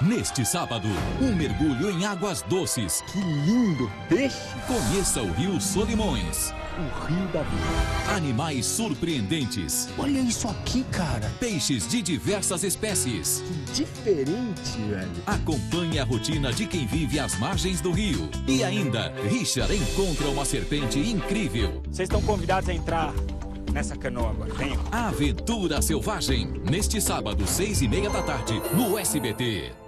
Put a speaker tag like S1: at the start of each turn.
S1: Neste sábado, um mergulho em águas doces.
S2: Que lindo peixe!
S1: Conheça o Rio Solimões.
S2: O rio da vida.
S1: Animais surpreendentes.
S2: Olha isso aqui, cara.
S1: Peixes de diversas espécies.
S2: Que diferente, velho.
S1: Acompanhe a rotina de quem vive às margens do rio. E ainda, Richard encontra uma serpente incrível.
S3: Vocês estão convidados a entrar nessa canoa agora. Venham.
S1: Aventura Selvagem. Neste sábado, seis e meia da tarde, no SBT.